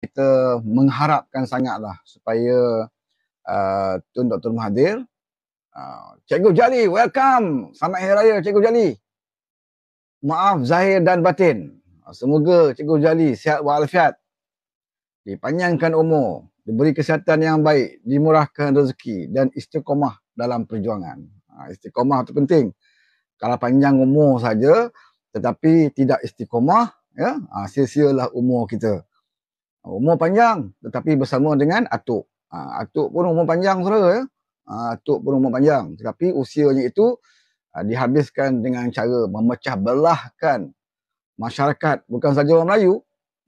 kita mengharapkan sangatlah supaya uh, Tun Dr. Mahathir uh, Cikgu Jali, welcome. Selamat Hari Raya Cikgu Jali. Maaf zahir dan batin. Semoga Cikgu Jali sihat walafiat. Dipanjangkan umur, diberi kesihatan yang baik, dimurahkan rezeki dan istiqomah dalam perjuangan. Ha, istiqomah itu penting. Kalau panjang umur saja tetapi tidak istiqomah, ya, ha, sia-sialah umur kita. Umur panjang tetapi bersama dengan atuk. Ha, atuk pun umur panjang saudara ya. Ha, atuk pun umur panjang tetapi usianya itu ha, dihabiskan dengan cara memecah belahkan masyarakat bukan saja orang Melayu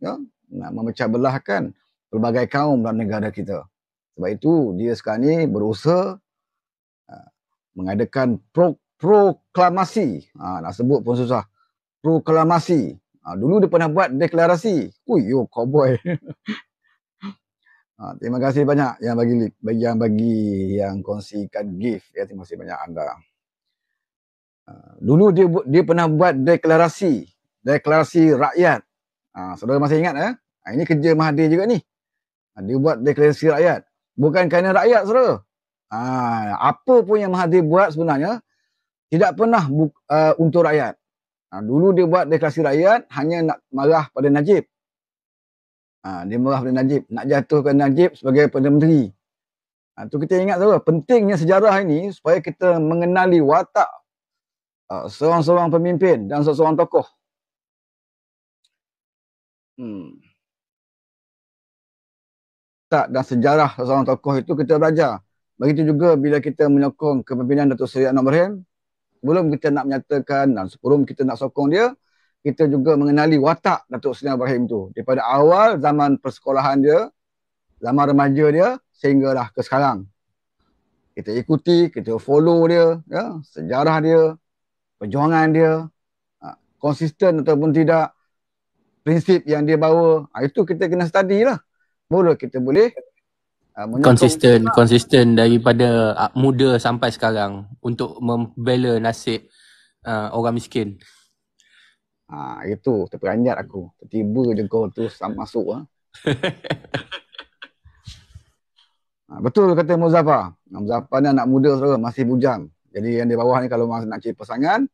ya, nak memecah belahkan pelbagai kaum dalam negara kita. Sebab itu dia sekarang ni berusaha uh, mengadakan pro, proklamasi. Ha, nak sebut pun susah. Proklamasi Ha, dulu dia pernah buat deklarasi. Ui, yo cowboy. ha, terima kasih banyak yang bagi yang bagi yang kongsikan gift ya. Terima kasih banyak anda. Ha, dulu dia dia pernah buat deklarasi, deklarasi rakyat. Ha, saudara masih ingat eh? Ha, ini kerja Mahathir juga ni. Ha, dia buat deklarasi rakyat. Bukan kerana rakyat saudara. Ha, apa pun yang Mahathir buat sebenarnya tidak pernah bu- uh, untuk rakyat. Ha, dulu dia buat deklarasi rakyat hanya nak marah pada Najib. Ha, dia marah pada Najib. Nak jatuhkan Najib sebagai Perdana Menteri. Ha, tu kita ingat tu pentingnya sejarah ini supaya kita mengenali watak uh, seorang-seorang pemimpin dan seorang tokoh. Hmm. Tak dan sejarah seorang tokoh itu kita belajar. Begitu juga bila kita menyokong kepimpinan Datuk Seri Anwar Ibrahim, sebelum kita nak menyatakan dan sebelum kita nak sokong dia, kita juga mengenali watak Datuk Seri Ibrahim tu. Daripada awal zaman persekolahan dia, zaman remaja dia, sehinggalah ke sekarang. Kita ikuti, kita follow dia, ya, sejarah dia, perjuangan dia, ha, konsisten ataupun tidak, prinsip yang dia bawa, ha, itu kita kena study lah. Baru kita boleh Uh, konsisten konsisten daripada uh, muda sampai sekarang untuk membela nasib uh, orang miskin. Ha, itu terperanjat aku. Tiba-tiba je kau tu masuk ha. ha, betul kata Muzaffar. Muzaffar ni anak muda saudara masih bujang. Jadi yang di bawah ni kalau masih nak cari pasangan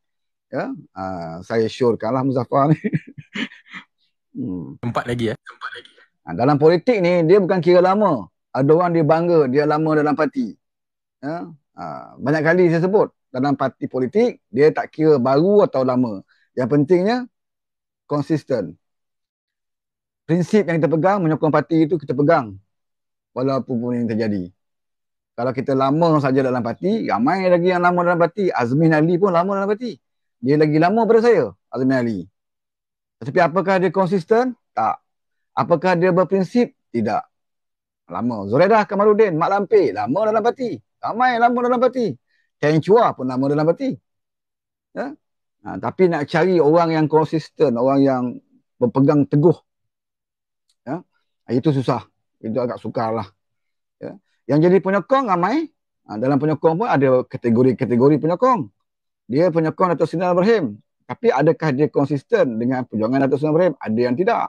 ya, uh, saya syorkanlah Muzaffar ni. hmm. Empat lagi ya. Empat lagi. Ha, dalam politik ni dia bukan kira lama ada orang dia bangga dia lama dalam parti. Ya? Ha, banyak kali saya sebut dalam parti politik dia tak kira baru atau lama. Yang pentingnya konsisten. Prinsip yang kita pegang menyokong parti itu kita pegang walaupun pun yang terjadi. Kalau kita lama saja dalam parti, ramai lagi yang lama dalam parti. Azmin Ali pun lama dalam parti. Dia lagi lama pada saya, Azmin Ali. Tetapi apakah dia konsisten? Tak. Apakah dia berprinsip? Tidak. Lama. Zuredah Kamarudin, Mak Lampir, lama dalam parti. Ramai lama dalam parti. Chen Chua pun lama dalam parti. Ya? Ha, tapi nak cari orang yang konsisten, orang yang berpegang teguh. Ya? Ha, itu susah. Itu agak sukar lah. Ya? Yang jadi penyokong ramai. Ha, dalam penyokong pun ada kategori-kategori penyokong. Dia penyokong Datuk Sina Ibrahim. Tapi adakah dia konsisten dengan perjuangan Datuk Sina Ibrahim? Ada yang tidak.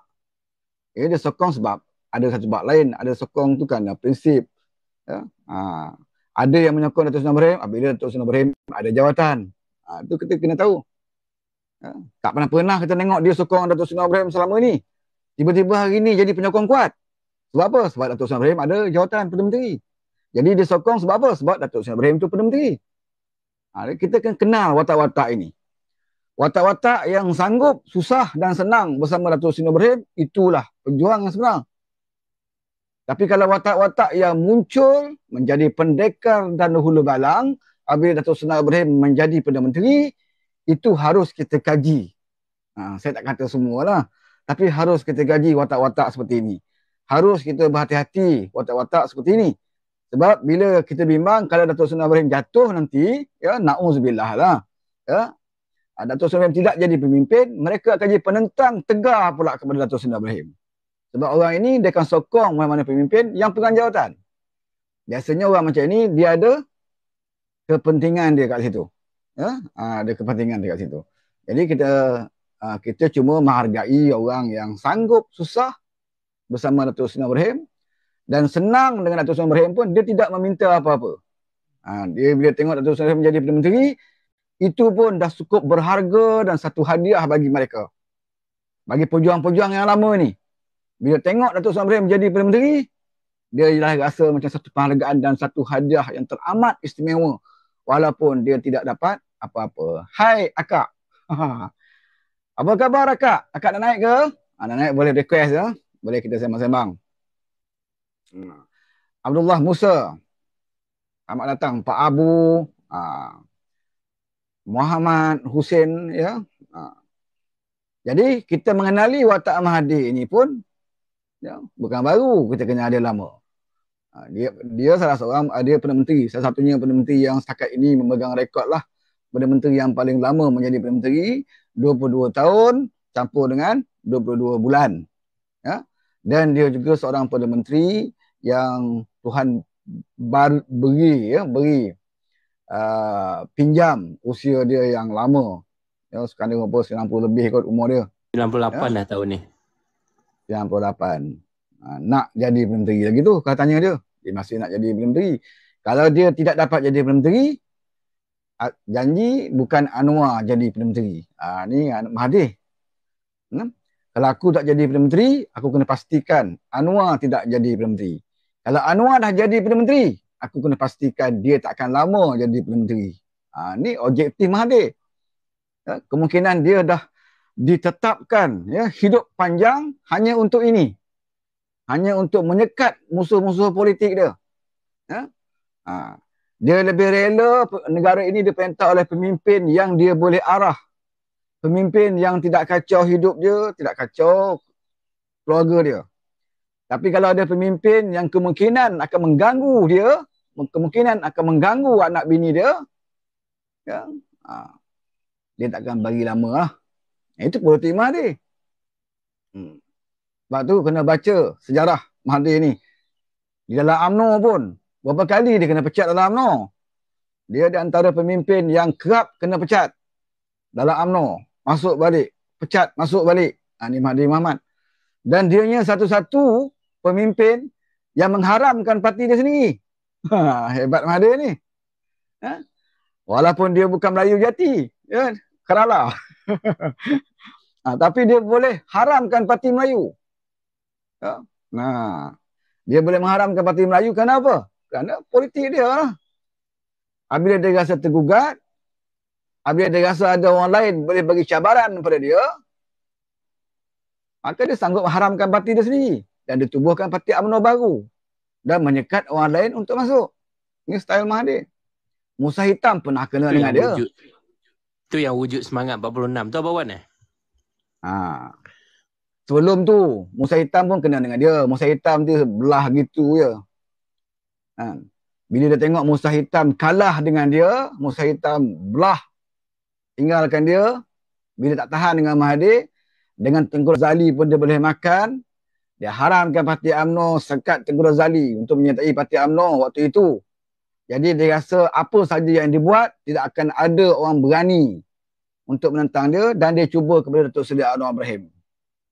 Ya, dia sokong sebab ada satu sebab lain, ada sokong tu kan prinsip. Ya? Ha. Ada yang menyokong Datuk Seri Ibrahim, apabila Datuk Seri Ibrahim ada jawatan. Ha, itu kita kena tahu. Ya? Tak pernah-pernah kita tengok dia sokong Datuk Seri Ibrahim selama ni. Tiba-tiba hari ni jadi penyokong kuat. Sebab apa? Sebab Datuk Seri Ibrahim ada jawatan Perdana Menteri. Jadi dia sokong sebab apa? Sebab Datuk Seri Ibrahim itu Perdana Menteri. Ha, kita kena kenal watak-watak ini. Watak-watak yang sanggup, susah dan senang bersama Datuk Seri Ibrahim, itulah pejuang yang sebenar. Tapi kalau watak-watak yang muncul menjadi pendekar dan hulu balang, apabila Datuk Seri Ibrahim menjadi Perdana Menteri, itu harus kita kaji. Ha, saya tak kata semualah. Tapi harus kita kaji watak-watak seperti ini. Harus kita berhati-hati watak-watak seperti ini. Sebab bila kita bimbang kalau Datuk Seri Ibrahim jatuh nanti, ya na'udzubillah lah. Ya, ha, Datuk Seri Ibrahim tidak jadi pemimpin, mereka akan jadi penentang tegar pula kepada Datuk Seri Ibrahim. Sebab orang ini dia akan sokong mana-mana pemimpin yang pegang jawatan. Biasanya orang macam ini dia ada kepentingan dia kat situ. Ya? Ha, ada kepentingan dia kat situ. Jadi kita ha, kita cuma menghargai orang yang sanggup susah bersama Datuk Seri Ibrahim dan senang dengan Datuk Seri Ibrahim pun dia tidak meminta apa-apa. Ha, dia bila tengok Datuk Seri menjadi Perdana Menteri, itu pun dah cukup berharga dan satu hadiah bagi mereka. Bagi pejuang-pejuang yang lama ni. Bila tengok Datuk Seri Ibrahim menjadi Perdana Menteri, dia dah rasa macam satu penghargaan dan satu hadiah yang teramat istimewa walaupun dia tidak dapat apa-apa. Hai akak. apa khabar akak? Akak nak naik ke? Ha, nak naik boleh request ya. Boleh kita sembang-sembang. Hmm. Abdullah Musa. Selamat datang Pak Abu. Ha. Muhammad Hussein ya. Ha. Jadi kita mengenali watak Mahathir ini pun ya, bukan baru kita kenal dia lama. Ha, dia dia salah seorang ah, dia perdana menteri. Salah satunya perdana menteri yang setakat ini memegang rekod lah. Perdana menteri yang paling lama menjadi perdana menteri 22 tahun campur dengan 22 bulan. Ya. Dan dia juga seorang perdana menteri yang Tuhan bar, beri ya beri uh, pinjam usia dia yang lama. Ya sekarang dia umur 90 lebih kot umur dia. 98 ya? dah tahun ni 98 Ha, nak jadi Perdana Menteri lagi tu katanya dia. Dia masih nak jadi Perdana Menteri. Kalau dia tidak dapat jadi Perdana Menteri, janji bukan Anwar jadi Perdana Menteri. Ha, ni Mahathir. Hmm? Kalau aku tak jadi Perdana Menteri, aku kena pastikan Anwar tidak jadi Perdana Menteri. Kalau Anwar dah jadi Perdana Menteri, aku kena pastikan dia tak akan lama jadi Perdana Menteri. Ha, ni objektif Mahathir. Kemungkinan dia dah ditetapkan ya, hidup panjang hanya untuk ini hanya untuk menyekat musuh-musuh politik dia. Ya? Ha. Dia lebih rela negara ini diperintah oleh pemimpin yang dia boleh arah. Pemimpin yang tidak kacau hidup dia, tidak kacau keluarga dia. Tapi kalau ada pemimpin yang kemungkinan akan mengganggu dia, kemungkinan akan mengganggu anak bini dia, ya, ha. dia takkan bagi lama lah. Itu politik mah dia. Hmm. Sebab tu kena baca sejarah Mahathir ni. Di dalam UMNO pun, berapa kali dia kena pecat dalam UMNO. Dia di antara pemimpin yang kerap kena pecat dalam UMNO. Masuk balik, pecat, masuk balik. Ha, ni Mahathir Muhammad. Dan dia dianya satu-satu pemimpin yang mengharamkan parti dia sendiri. Ha, hebat Mahathir ni. Ha? Walaupun dia bukan Melayu jati. Ya, kerala. ha, tapi dia boleh haramkan parti Melayu. Ya. Nah, dia boleh mengharamkan parti Melayu kenapa? Kerana politik dia lah. Apabila dia rasa tergugat, apabila dia rasa ada orang lain boleh bagi cabaran kepada dia, maka dia sanggup mengharamkan parti dia sendiri. Dan ditubuhkan parti UMNO baru. Dan menyekat orang lain untuk masuk. Ini style Mahathir. Musa Hitam pernah kena dengan dia. Wujud, itu yang wujud semangat 46. Tu apa Wan eh? Ha. Sebelum tu, Musa Hitam pun kena dengan dia. Musa Hitam tu belah gitu je. Ha. Bila dia tengok Musa Hitam kalah dengan dia, Musa Hitam belah. Tinggalkan dia. Bila tak tahan dengan Mahathir, dengan Tengku Razali pun dia boleh makan. Dia haramkan parti UMNO sekat Tengku Razali untuk menyertai parti UMNO waktu itu. Jadi dia rasa apa saja yang dibuat, tidak akan ada orang berani untuk menentang dia dan dia cuba kepada Datuk Seri Anwar Ibrahim.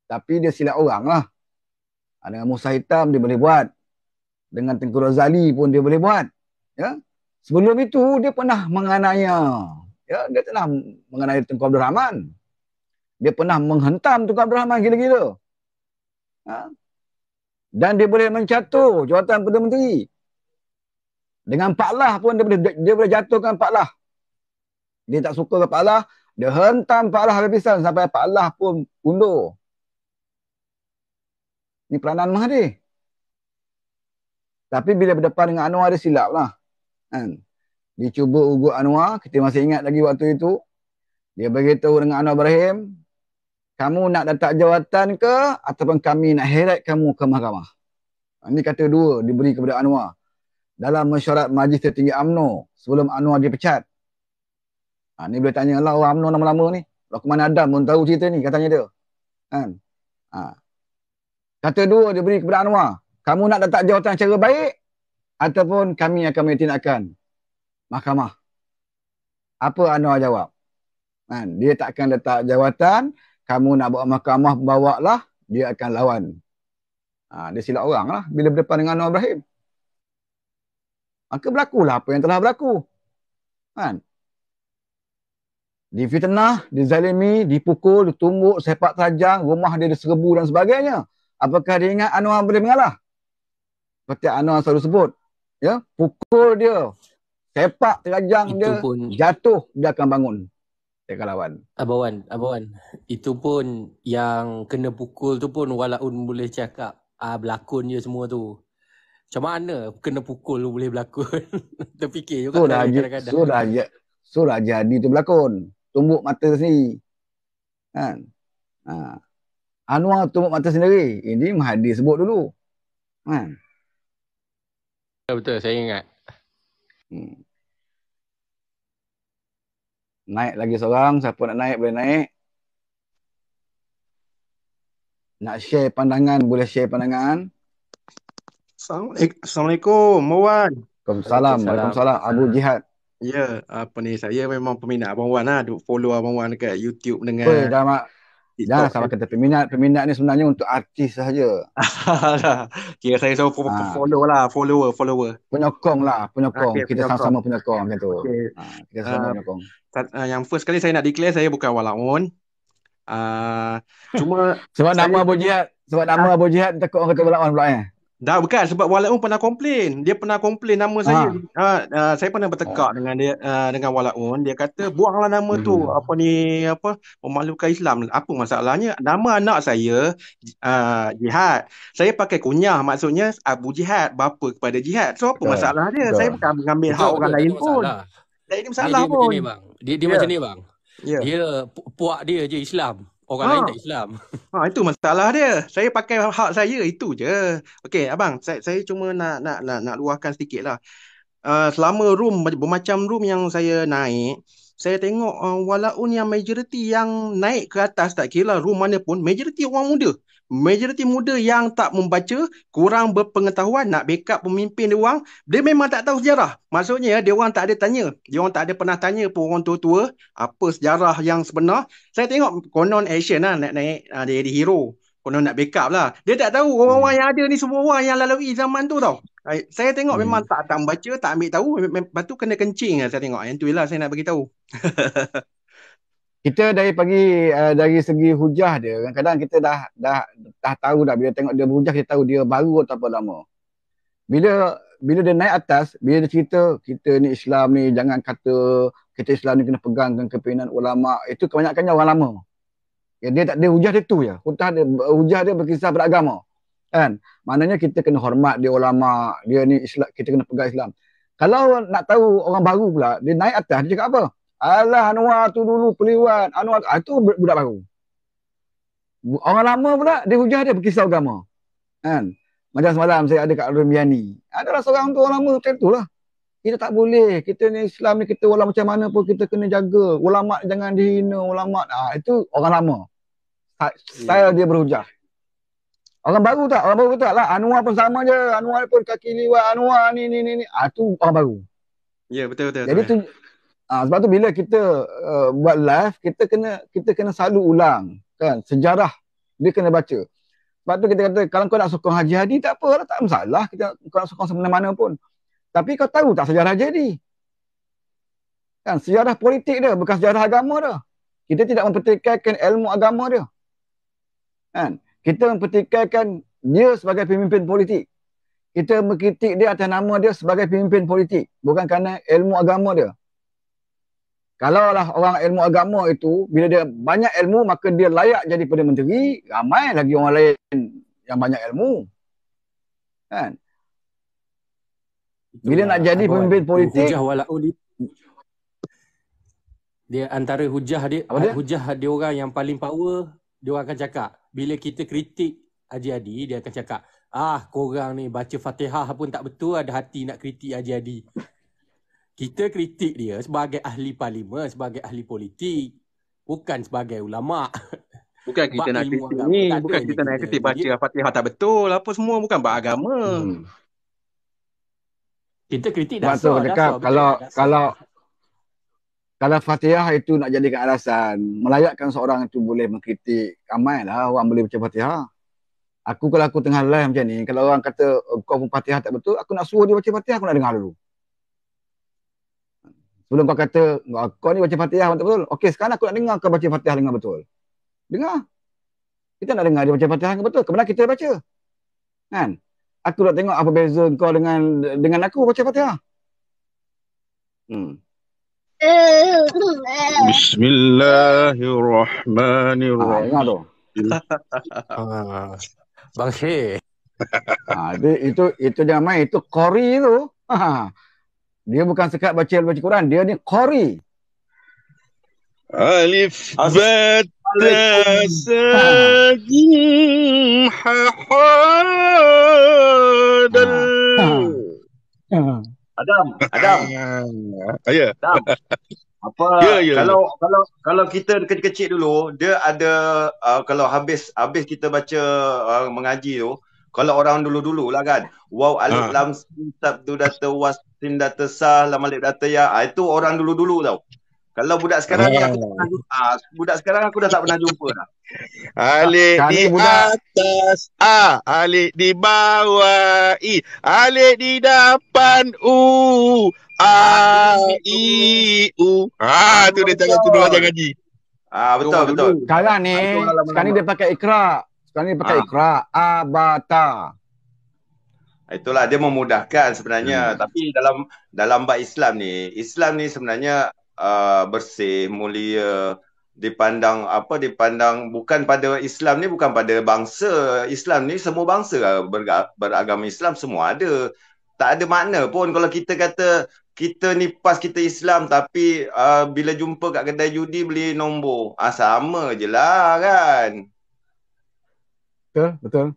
Tapi dia silap orang lah. Dengan Musa Hitam dia boleh buat. Dengan Tengku Razali pun dia boleh buat. Ya. Sebelum itu dia pernah menganaya. Ya, dia pernah mengenai Tengku Abdul Rahman. Dia pernah menghentam Tengku Abdul Rahman gila-gila. Ha? Dan dia boleh mencatur jawatan Perdana Menteri. Dengan Pak Lah pun dia boleh dia boleh jatuhkan Pak Lah. Dia tak suka ke Pak Lah, dia hentam Pak Lah habis-habisan sampai Pak Lah pun undur. Ini peranan Mahathir. Tapi bila berdepan dengan Anwar dia silap lah. Kan? Dia cuba ugut Anwar. Kita masih ingat lagi waktu itu. Dia beritahu dengan Anwar Ibrahim. Kamu nak datang jawatan ke ataupun kami nak heret kamu ke mahkamah. Ini kata dua diberi kepada Anwar. Dalam mesyuarat majlis tertinggi UMNO sebelum Anwar dipecat. Ha, ni boleh tanya lah orang UMNO lama-lama ni. Lokman Adam pun tahu cerita ni katanya dia. Kan? Ha. Kata dua dia beri kepada Anwar. Kamu nak letak jawatan secara baik ataupun kami akan mentindakan mahkamah. Apa Anwar jawab? Kan? Dia tak akan letak jawatan. Kamu nak bawa mahkamah, bawa lah. Dia akan lawan. Ha, dia silap orang lah bila berdepan dengan Anwar Ibrahim. Maka berlakulah apa yang telah berlaku. Kan? Difitnah, dizalimi, dipukul, ditumbuk, sepak terajang, rumah dia diserbu dan sebagainya. Apakah dia ingat Anwar boleh mengalah? Seperti Anwar selalu sebut. Ya, pukul dia, sepak terajang Itu dia, pun... jatuh, dia akan bangun. Dia lawan. Abawan, Abawan. Itu pun yang kena pukul tu pun walaupun boleh cakap ah berlakon je semua tu. Macam mana kena pukul boleh berlakon? Terfikir juga so kadang-kadang. So dah, so dah jadi tu berlakon tumbuk mata sendiri. Kan? Ha. Anwar tumbuk mata sendiri. Ini Mahathir sebut dulu. Kan? Betul, saya ingat. Hmm. Naik lagi seorang. Siapa nak naik boleh naik. Nak share pandangan boleh share pandangan. Assalamualaikum. Mawan. Waalaikumsalam. Waalaikumsalam. Abu Jihad. Ya, apa ni saya memang peminat Abang Wan lah. Follow Abang Wan dekat YouTube dengan oh, dah mak. Dah sama kata peminat. Peminat ni sebenarnya untuk artis sahaja. Kira saya so ha. follow lah, follower, follower. Penyokong lah, penyokong. Okay, kita sama-sama penyokong macam tu. Okay. Ha, kita sama uh, penyokong. Uh, yang first kali saya nak declare saya bukan walaun. Uh, cuma sebab saya... nama Abu Jihad, sebab nama Abu Jihad takut orang kata walaun pula eh. Dah bukan sebab Walaun pernah komplain. Dia pernah komplain nama ha. saya. Ha, uh, saya pernah bertekak oh. dengan dia uh, dengan Walaun. Dia kata buanglah nama hmm. tu. Apa ni apa memalukan Islam. Apa masalahnya? Nama anak saya uh, Jihad. Saya pakai kunyah maksudnya Abu Jihad, bapa kepada Jihad. So apa betul. masalah dia? Betul. Saya bukan mengambil hak orang lain pun. Tak ada masalah dia, pun. Dia, bang. dia, dia yeah. macam ni bang. Yeah. Dia puak dia je Islam. Orang ha. lain tak Islam. Ha, itu masalah dia. Saya pakai hak saya itu je. Okey, abang, saya saya cuma nak nak nak nak luahkan sedikitlah. Uh, selama room bermacam room yang saya naik, saya tengok uh, walaupun yang majoriti yang naik ke atas tak kira room mana pun, majoriti orang muda majoriti muda yang tak membaca, kurang berpengetahuan nak backup pemimpin dia orang, dia memang tak tahu sejarah. Maksudnya dia orang tak ada tanya. Dia orang tak ada pernah tanya pun orang tua-tua apa sejarah yang sebenar. Saya tengok konon action lah nak naik uh, dia jadi hero. Konon nak backup lah. Dia tak tahu orang-orang yang ada ni semua orang yang lalui zaman tu tau. Saya tengok hmm. memang tak tak membaca, tak ambil tahu. Lepas tu kena kencing lah saya tengok. Yang tu lah saya nak bagi tahu. kita dari pagi uh, dari segi hujah dia kadang-kadang kita dah dah dah tahu dah bila tengok dia berhujah kita tahu dia baru atau apa lama. Bila bila dia naik atas bila dia cerita kita ni Islam ni jangan kata kita Islam ni kena pegang dengan kepimpinan ulama itu kebanyakannya orang lama. Ya, dia tak dia hujah dia tu ya hujah dia hujah dia berkisah beragama kan? Maknanya kita kena hormat dia ulama dia ni Islam kita kena pegang Islam. Kalau nak tahu orang baru pula dia naik atas dia cakap apa Alah Anwar tu dulu peliwan. Anwar ah, tu budak baru. Orang lama pula dia hujah dia berkisah agama. Kan? Macam semalam saya ada kat Rumiani. Adalah seorang tu orang lama macam tu lah. Kita tak boleh. Kita ni Islam ni kita ulama macam mana pun kita kena jaga. Ulama jangan dihina. Ulama ah, itu orang lama. Saya dia berhujah. Orang baru tak? Orang baru tak lah. Anwar pun sama je. Anwar pun kaki liwat. Anwar ni ni ni. ni. Ah, tu orang baru. Ya yeah, betul betul. Jadi betul. tu Ha, sebab tu bila kita uh, buat live, kita kena kita kena selalu ulang kan sejarah dia kena baca. Sebab tu kita kata kalau kau nak sokong Haji Hadi tak apa, tak masalah kita kau nak sokong semana-mana pun. Tapi kau tahu tak sejarah Haji Hadi? Kan sejarah politik dia bukan sejarah agama dia. Kita tidak mempertikaikan ilmu agama dia. Kan? Kita mempertikaikan dia sebagai pemimpin politik. Kita mengkritik dia atas nama dia sebagai pemimpin politik. Bukan kerana ilmu agama dia. Kalau lah orang ilmu agama itu, bila dia banyak ilmu, maka dia layak jadi Perdana Menteri, ramai lagi orang lain yang banyak ilmu. Kan? Bila Itulah, nak jadi pemimpin politik... Hujah walaupun dia, dia antara hujah dia, apa dia, hujah dia orang yang paling power, dia orang akan cakap, bila kita kritik Haji Adi, dia akan cakap, ah korang ni baca fatihah pun tak betul, ada hati nak kritik Haji Adi kita kritik dia sebagai ahli parlimen, sebagai ahli politik, bukan sebagai ulama. Bukan kita nak kritik ni, bukan kita nak kritik baca dia. Fatihah tak betul, apa semua bukan bab agama. Hmm. Kita kritik dah so, cakap, kalau dasar. kalau kalau Fatihah itu nak jadikan alasan melayakkan seorang itu boleh mengkritik ramai lah orang boleh baca Fatihah. Aku kalau aku tengah live macam ni, kalau orang kata oh, kau pun Fatihah tak betul, aku nak suruh dia baca Fatihah, aku nak dengar dulu. Sebelum kau kata, kau ni baca Fatihah tak betul. Okey, sekarang aku nak dengar kau baca Fatihah dengan betul. Dengar. Kita nak dengar dia baca Fatihah dengan betul. Kemudian kita baca. Kan? Aku nak tengok apa beza kau dengan dengan aku baca Fatihah. Hmm. Bismillahirrahmanirrahim. Ah, Bang Syekh. Ha, itu, itu itu dia main itu qori tu. Ha. Dia bukan sekat baca baca Quran, dia ni qori. Alif ba ta sa jim ha ha dal. Adam, Adam. Ya. Adam. Apa Ya, ya, kalau kalau kalau kita kecil-kecil dulu dia ada uh, kalau habis habis kita baca uh, mengaji tu kalau orang dulu-dulu lah kan waw alif Ha. lam sin sabtu data was sin data sah lam alif data ya ah, itu orang dulu-dulu tau kalau budak sekarang ni aku tak pernah ah, budak sekarang aku dah tak pernah jumpa dah. Alik Sekarang di budak- atas A, alik di bawah I, alik di depan U, A, I, U. Ha, tu dia jangan tu dua jangan ngaji. Ah betul betul. dulu. Sekarang ni, Ah, sekarang ni dia pakai ikra. Sekarang ni dia pakai Ah. ikra. Abata. Itulah dia memudahkan sebenarnya Hmm. tapi dalam dalam bab Islam ni Islam ni sebenarnya uh, bersih mulia dipandang apa dipandang bukan pada Islam ni bukan pada bangsa Islam ni semua bangsa berga- beragama Islam semua ada tak ada makna pun kalau kita kata kita ni pas kita Islam tapi uh, bila jumpa kat kedai judi beli nombor ah sama je lah kan Betul? Betul.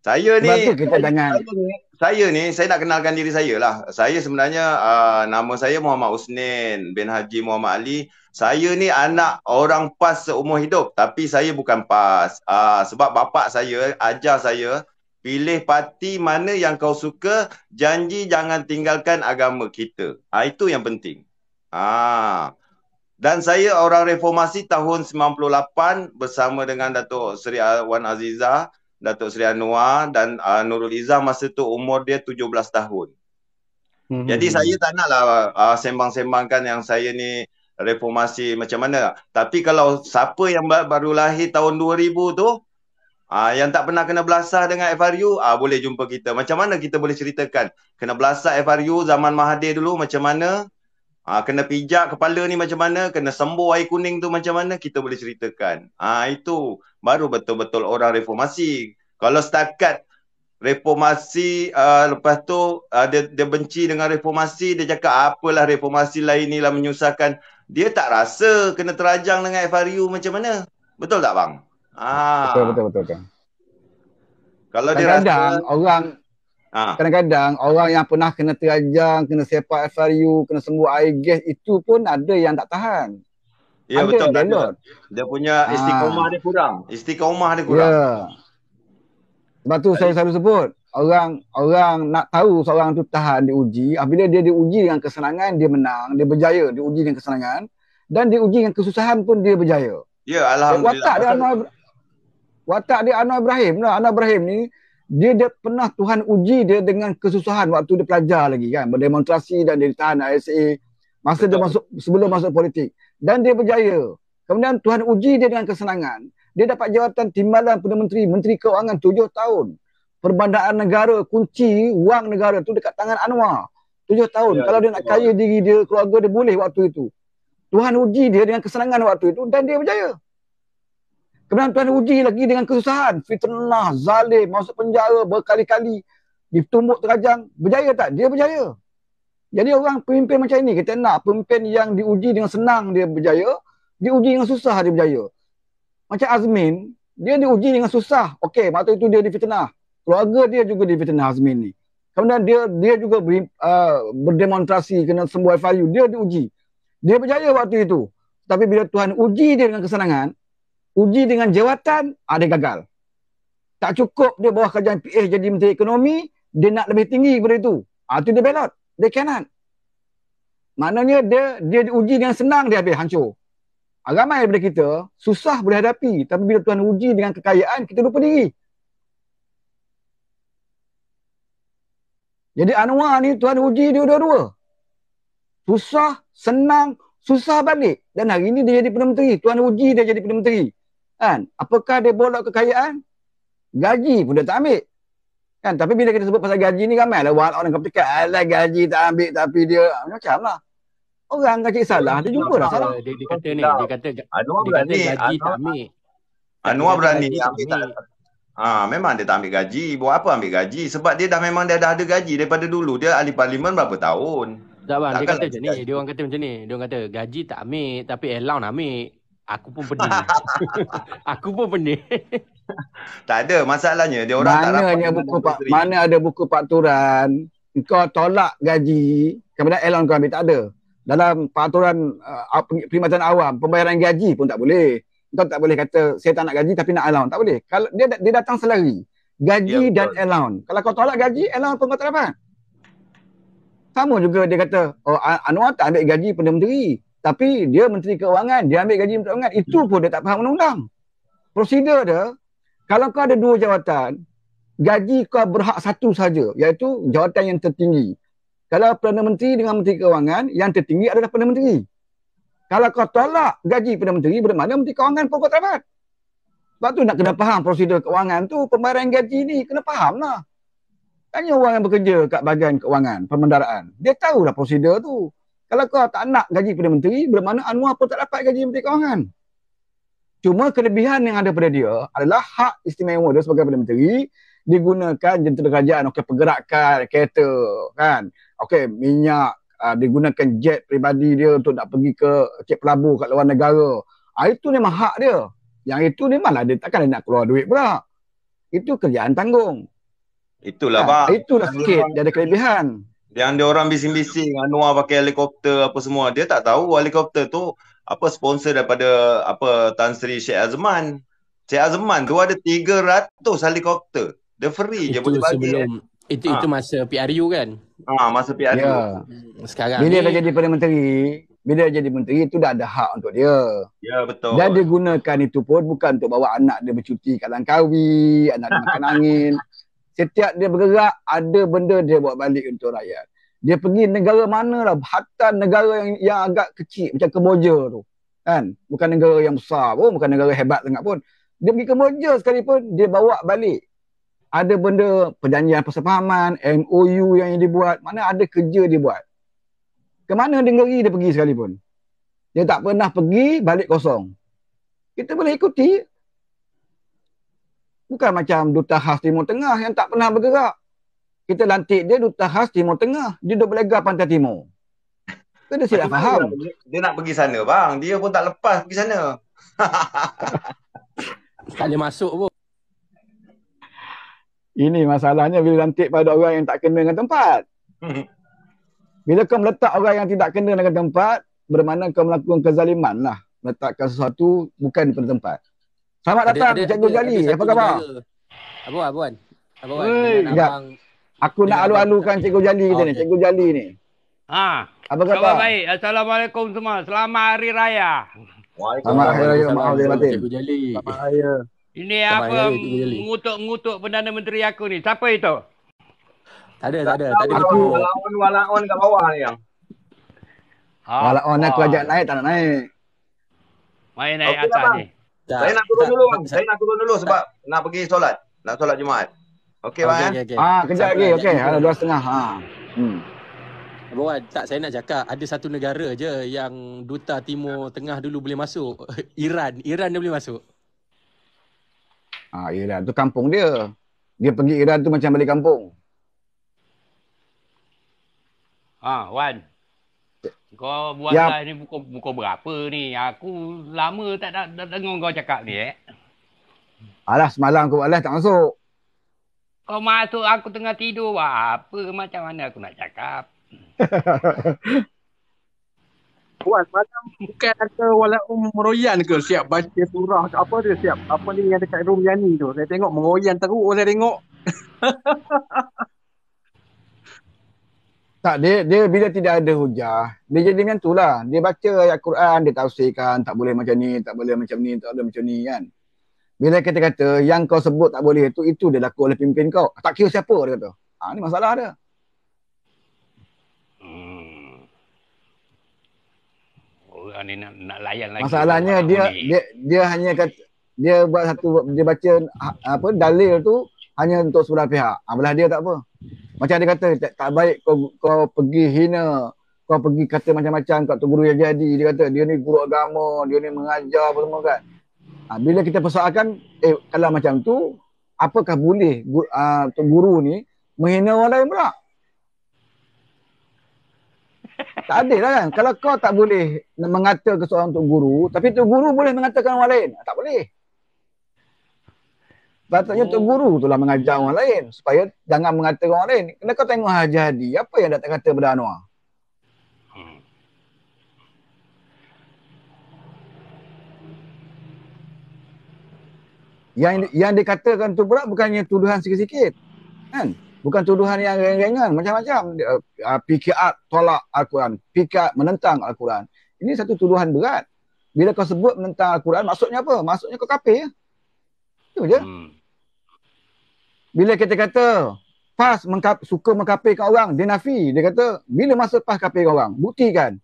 Saya ni Sebab tu kita jangan saya ni, saya ni saya nak kenalkan diri saya lah. Saya sebenarnya uh, nama saya Muhammad Usnin bin Haji Muhammad Ali. Saya ni anak orang PAS seumur hidup tapi saya bukan PAS. Uh, sebab bapak saya ajar saya pilih parti mana yang kau suka, janji jangan tinggalkan agama kita. Ah itu yang penting. Ah. Dan saya orang reformasi tahun 98 bersama dengan Datuk Seri Wan Azizah Datuk Seri Anwar dan uh, Nurul Izzah masa tu umur dia 17 tahun. Hmm, Jadi saya tak naklah uh, sembang-sembangkan yang saya ni reformasi macam mana. Tapi kalau siapa yang ba- baru lahir tahun 2000 tu uh, yang tak pernah kena belasah dengan FRU uh, boleh jumpa kita. Macam mana kita boleh ceritakan kena belasah FRU zaman Mahathir dulu macam mana? Ah kena pijak kepala ni macam mana, kena sembuh air kuning tu macam mana kita boleh ceritakan. Ah itu baru betul-betul orang reformasi. Kalau setakat reformasi uh, lepas tu uh, dia dia benci dengan reformasi, dia cakap apalah reformasi lain ni lah menyusahkan. Dia tak rasa kena terajang dengan FRU macam mana. Betul tak bang? Ah. Betul, betul, betul. betul. Kalau dia rasa Kadang-kadang orang ah kadang-kadang orang yang pernah kena terajang, kena sepak FRU, kena sembuh air gas itu pun ada yang tak tahan. ya ada betul jelot. Dia punya Ah. istiqomah dia kurang. Istiqomah dia Ya. kurang. Sebab tu saya selalu sebut, orang orang nak tahu seorang tu tahan diuji, apabila dia diuji dengan kesenangan, dia menang, dia berjaya, diuji dengan kesenangan dan diuji dengan kesusahan pun dia berjaya. Ya alhamdulillah. watak dia Anwar watak dia Anwar Ibrahim lah. Anwar Ibrahim ni dia, dia pernah Tuhan uji dia dengan kesusahan waktu dia pelajar lagi kan? Berdemonstrasi dan dia ditahan ISA masa dia Betul. masuk sebelum masuk politik. Dan dia berjaya. Kemudian Tuhan uji dia dengan kesenangan. Dia dapat jawatan timbalan Perdana Menteri Menteri Keuangan tujuh tahun. Perbandaan negara kunci wang negara tu dekat tangan Anwar. Tujuh tahun. Ya, kalau dia nak kaya diri dia keluarga dia boleh waktu itu. Tuhan uji dia dengan kesenangan waktu itu dan dia berjaya Kemudian Tuhan uji lagi dengan kesusahan. Fitnah, zalim, masuk penjara berkali-kali. Ditumbuk terajang. Berjaya tak? Dia berjaya. Jadi orang pemimpin macam ini, kita nak pemimpin yang diuji dengan senang dia berjaya, diuji dengan susah dia berjaya. Macam Azmin, dia diuji dengan susah. Okey, waktu itu dia difitnah. Keluarga dia juga difitnah Azmin ni. Kemudian dia dia juga ber, uh, berdemonstrasi kena sembuh FIU. Dia diuji. Dia berjaya waktu itu. Tapi bila Tuhan uji dia dengan kesenangan, uji dengan jawatan ada ah, gagal. Tak cukup dia bawah kerajaan PH jadi menteri ekonomi dia nak lebih tinggi daripada itu. Ah itu dia belot dia cannot. maknanya dia dia diuji dengan senang dia habis hancur. Agama ramai daripada kita susah boleh hadapi. Tapi bila Tuhan uji dengan kekayaan kita lupa diri. Jadi Anwar ni Tuhan uji dia dua-dua. Susah senang susah balik. Dan hari ini dia jadi Perdana Menteri. Tuhan uji dia jadi Perdana Menteri. Kan? Apakah dia bolak kekayaan? Gaji pun dia tak ambil. Kan? Tapi bila kita sebut pasal gaji ni ramai lah. Orang kata, alah gaji tak ambil tapi dia macam lah. Orang kacik salah, dia jumpa dah salah. Dia, dia kata ni, dia kata, Anwar dia kata berani. gaji tak Anwar, ambil. Anwar Dia kata berani gaji tak ambil tak. Ha, memang dia tak ambil gaji. Buat apa ambil gaji? Sebab dia dah memang dia dah ada gaji daripada dulu. Dia ahli parlimen berapa tahun? Tak bang, dia Takkan kata lagi macam ni. gaji. Dia orang kata macam ni. Dia orang kata gaji tak ambil tapi allowance ambil. Aku pun pening. aku pun pening. Tak ada. Masalahnya dia orang tak rapat buku pak, mana ada buku pakturan, kau tolak gaji, kemudian elon kau ambil tak ada. Dalam peraturan uh, perkhidmatan awam, pembayaran gaji pun tak boleh. Kau tak boleh kata saya tak nak gaji tapi nak allowance. Tak boleh. Kalau dia dia datang selari. Gaji Ya, dan betul. allowance. Kalau kau tolak gaji, allowance pun kau tak dapat. Sama juga dia kata, oh An- Anwar tak ambil gaji Perdana Menteri. Tapi dia Menteri Keuangan, dia ambil gaji Menteri Keuangan. Itu pun dia tak faham undang-undang. Prosedur dia, kalau kau ada dua jawatan, gaji kau berhak satu saja, iaitu jawatan yang tertinggi. Kalau Perdana Menteri dengan Menteri Keuangan, yang tertinggi adalah Perdana Menteri. Kalau kau tolak gaji Perdana Menteri, bermakna Menteri Keuangan pun kau dapat. Sebab tu nak kena faham prosedur keuangan tu, pembayaran gaji ni kena faham lah. Tanya orang yang bekerja kat bahagian keuangan, perbendaraan. Dia tahulah prosedur tu. Kalau kau tak nak gaji Perdana Menteri, bermakna Anwar pun tak dapat gaji Menteri Keuangan. Cuma kelebihan yang ada pada dia adalah hak istimewa dia sebagai Perdana Menteri digunakan jentera kerajaan, okey pergerakan kereta kan. Okey minyak uh, digunakan jet peribadi dia untuk nak pergi ke cek pelabur kat luar negara. Ah itu memang hak dia. Yang itu memanglah dia takkan dia nak keluar duit pula. Itu kerjaan tanggung. Itulah Kan? bang. Itulah sikit dia ada kelebihan. Yang dia orang bising-bising Anwar pakai helikopter apa semua. Dia tak tahu helikopter tu apa sponsor daripada apa Tan Sri Sheikh Azman. Sheikh Azman tu ada 300 helikopter. Dia free je itu boleh bagi. sebelum itu Ha. itu masa PRU kan. Ha, masa PRU. Ya. Sekarang Bila ni dia jadi Perdana Menteri, bila dia jadi menteri itu dah ada hak untuk dia. Ya betul. Dan dia gunakan itu pun bukan untuk bawa anak dia bercuti kat Langkawi, anak dia makan angin. Setiap dia bergerak, ada benda dia bawa balik untuk rakyat. Dia pergi negara mana lah, hatta negara yang, yang agak kecil, macam Kemboja tu. Kan? Bukan negara yang besar pun, bukan negara hebat sangat pun. Dia pergi Kemboja sekalipun, dia bawa balik. Ada benda perjanjian persefahaman, MOU yang dibuat, mana ada kerja dia buat. Ke mana negeri dia pergi sekalipun. Dia tak pernah pergi, balik kosong. Kita boleh ikuti. Bukan macam duta khas Timur Tengah yang tak pernah bergerak. Kita lantik dia duta khas Timur Tengah. Dia duduk berlega pantai timur. Kan dia silap faham. Dia, dia nak pergi sana bang. Dia pun tak lepas pergi sana. tak boleh masuk pun. Ini masalahnya bila lantik pada orang yang tak kena dengan tempat. Bila kau meletak orang yang tidak kena dengan tempat, bermakna kau melakukan kezaliman lah. Meletakkan sesuatu bukan pada tempat. Selamat datang, Cikgu Jali. Apa khabar? negara. Abang, abang. Abang. Aku nak alu-alukan Cikgu Jali kita ni. Okey. Cikgu Jali ni. Ha. Apa Khabar khabar? baik. Assalamualaikum semua. Selamat Hari Raya. Selamat Hari Raya, maaf batin. Cikgu Jali. Ini Selamat apa Hari Raya, Cikgu Jali. mengutuk-ngutuk Perdana Menteri aku ni. Siapa itu? Tak ada, tak ada. Tak ada Aku betul. walaun-walaun kat bawah ni yang. Ha. Walau on aku ha. ajak naik tak nak naik. Main naik lah, atas ni. Tak, Saya nak turun tak, dulu bang. tak, Saya nak turun dulu sebab nak pergi solat. Nak solat Jumaat. Okey bang. Okey, eh? okey. Ah, kejap lagi. Okey, ada dua setengah. Ha. Hmm. Abang Wan, tak saya nak cakap ada satu negara je yang duta Timur Tengah dulu boleh masuk. Iran, Iran dia boleh masuk. Ah, Iran tu kampung dia. Dia pergi Iran tu macam balik kampung. Ha, Wan. Kau buat Ya. live ni pukul, pukul berapa ni? Aku lama tak nak tak dengar kau cakap ni eh. Alah, semalam aku buat live tak masuk. Kau masuk aku tengah tidur. Wah, apa macam mana aku nak cakap? Puan, malam bukan ada walaupun meroyan ke siap baca surah ke apa dia siap apa ni yang dekat room Yani tu. Saya tengok meroyan teruk saya tengok. Tak, dia, dia bila tidak ada hujah, dia jadi macam tu lah. Dia baca ayat Quran, dia tafsirkan, tak boleh macam ni, tak boleh macam ni, tak boleh macam ni kan. Bila kita kata, yang kau sebut tak boleh itu, itu dia laku oleh pimpin kau. Tak kira siapa, dia kata. Ha, ni masalah dia. Hmm. Orang ni nak, nak layan lagi. Masalahnya dia, dia, dia hanya kata, dia buat satu, dia baca ha, apa dalil tu hanya untuk sebelah pihak. Ha, belah dia tak apa. Macam dia kata tak, tak baik kau kau pergi hina, kau pergi kata macam-macam kat tu guru yang jadi. Dia kata dia ni guru agama, dia ni mengajar apa semua kan. Ha, bila kita persoalkan eh kalau macam tu apakah boleh guru, uh, tu guru ni menghina orang lain pula? Tak adil lah kan. Kalau kau tak boleh mengata ke seorang tu guru, tapi tu guru boleh mengatakan orang lain. Tak boleh. Patutnya tu guru tu lah mengajar orang lain supaya jangan mengatakan orang lain. Kena kau tengok Haji Hadi, apa yang dia tak kata pada Anwar? Hmm. Yang yang dikatakan tu pula bukannya tuduhan sikit-sikit. Kan? Bukan tuduhan yang ringan-ringan, macam-macam. Uh, PKR tolak Al-Quran, PKR menentang Al-Quran. Ini satu tuduhan berat. Bila kau sebut menentang Al-Quran, maksudnya apa? Maksudnya kau kafir. ya? Itu je. Hmm. Bila kita kata PAS mengkap, suka mengkapirkan orang, dia nafi. Dia kata, bila masa PAS kapirkan orang? Buktikan.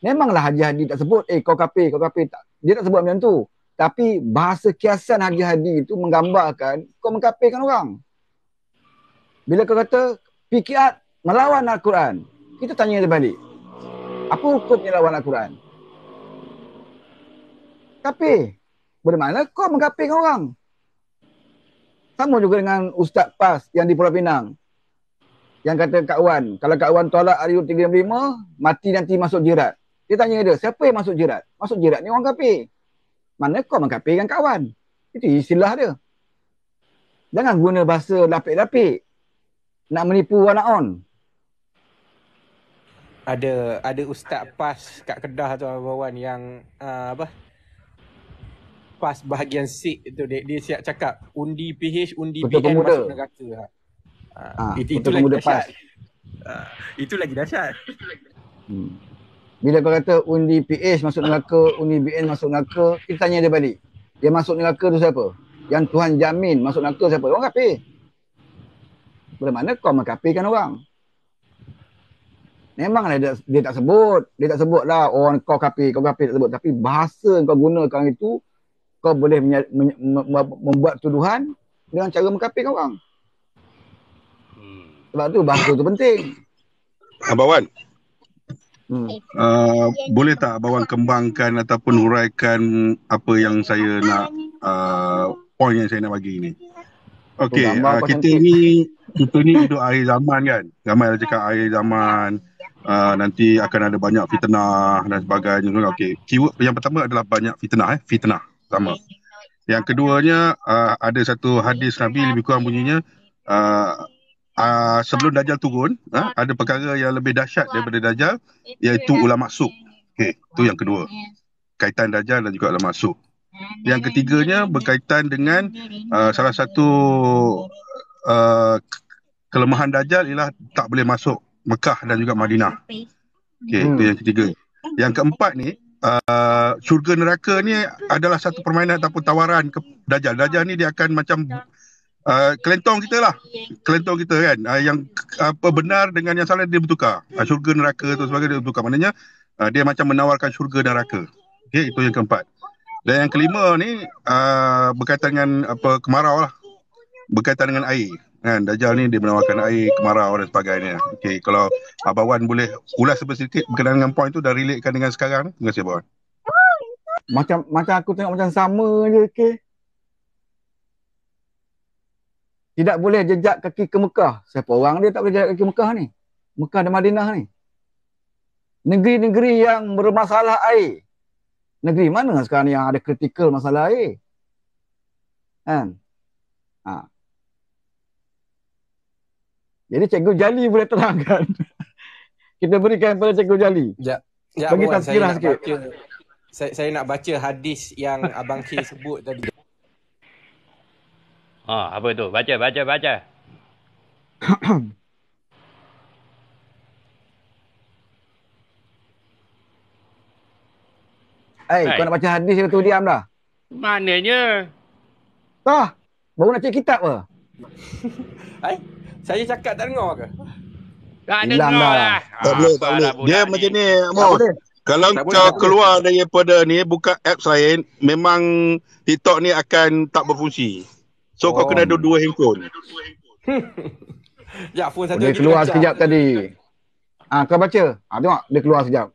Memanglah Haji Hadi tak sebut, eh kau kapir, kau kapir. Tak. Dia tak sebut macam tu. Tapi bahasa kiasan Haji Hadi itu menggambarkan kau mengkapirkan orang. Bila kau kata PKR melawan Al-Quran, kita tanya dia balik. Apa hukumnya lawan Al-Quran? Kapir. Bagaimana kau mengkapirkan orang? Sama juga dengan Ustaz PAS yang di Pulau Pinang. Yang kata Kak Wan, kalau Kak Wan tolak RU 365, mati nanti masuk jirat. Dia tanya dia, siapa yang masuk jirat? Masuk jirat ni orang kafir. Mana kau mengkafirkan Kak Wan? Itu istilah dia. Jangan guna bahasa lapik-lapik. Nak menipu anak on. Ada ada ustaz PAS kat Kedah tu Abang Wan yang uh, apa? PAS bahagian sik tu dia, dia siap cakap undi PH undi Betul BN pemuda. masuk neraka. Ha. Ha, itu itu lagi dahsyat. Ha, itu lagi dahsyat. Hmm. Bila kau kata undi PH masuk neraka, undi BN masuk neraka, kita tanya dia balik. Dia masuk neraka tu siapa? Yang Tuhan jamin masuk neraka siapa? Orang kafir. Bagaimana kau mengkafirkan orang? Memanglah dia, dia tak sebut. Dia tak sebut lah orang kau kafir, kau kafir tak sebut. Tapi bahasa kau gunakan itu, kau boleh menya, mem- membuat tuduhan dengan cara mengkafirkan orang. Hmm. Sebab tu bahasa tu penting. Abang Wan, Hmm. uh, boleh tak Abang Wan kembangkan ataupun huraikan apa yang saya nak, uh, point yang saya nak bagi ni? Okey, uh, kau kita ni kita ni hidup akhir zaman kan. Ramai orang cakap akhir zaman. Uh, nanti akan ada banyak fitnah dan sebagainya. Okey, keyword yang pertama adalah banyak fitnah eh, fitnah. Sama. Yang keduanya uh, ada satu hadis Nabi lebih kurang bunyinya uh, uh, sebelum Dajjal turun, uh, ada perkara yang lebih dahsyat daripada Dajjal iaitu ulama suk. Okey, itu yang kedua. Kaitan Dajjal dan juga ulama suk. Yang ketiganya berkaitan dengan uh, salah satu uh, ke- kelemahan Dajjal ialah tak boleh masuk Mekah dan juga Madinah. Okey, Hmm. itu yang ketiga. Yang keempat ni uh, syurga neraka ni adalah satu permainan ataupun tawaran ke Dajjal. Dajjal ni dia akan macam uh, kelentong kita lah. Kelentong kita kan. Uh, yang apa benar dengan yang salah dia bertukar. Uh, syurga neraka tu sebagainya dia bertukar. Maknanya uh, dia macam menawarkan syurga dan neraka. Okey, itu yang keempat. Dan yang kelima ni uh, berkaitan dengan apa kemarau lah. Berkaitan dengan air. Kan, Dajjal ni dia menawarkan air, kemarau dan sebagainya. Okey, kalau Abang Wan boleh ulas sedikit berkenaan dengan point tu dan relatekan dengan sekarang. Terima kasih Abang Wan. Macam macam aku tengok macam sama je ke. Tidak boleh jejak kaki ke Mekah. Siapa orang dia tak boleh jejak kaki Mekah ni? Mekah dan Madinah ni. Negeri-negeri yang bermasalah air. Negeri mana sekarang ni yang ada kritikal masalah air? Kan? Ha. Jadi Cikgu Jali boleh terangkan. Kita berikan kepada Cikgu Jali. Ya, Bagi Abang Wan, saya sikit. baca saya, saya nak baca hadis yang Abang K sebut tadi. Ha, apa tu? Baca, baca, baca. Eh, Hai. kau nak baca hadis tu diam dah? Maknanya, Tah. Baru nak cek kitab ke? Hai, saya cakap tak dengar ke? tak dengar dah. lah. Tak boleh, tak Apalah boleh. Dia ni. macam ni, boleh. Kalau Tak boleh, kau boleh. keluar daripada ni buka apps lain, memang TikTok ni akan tak berfungsi. So kau Oh. kena ada dua handphone. Sekejap phone satu Dia lagi keluar kacau. sekejap tadi. Ah, kau baca. Ah, tengok dia keluar sekejap.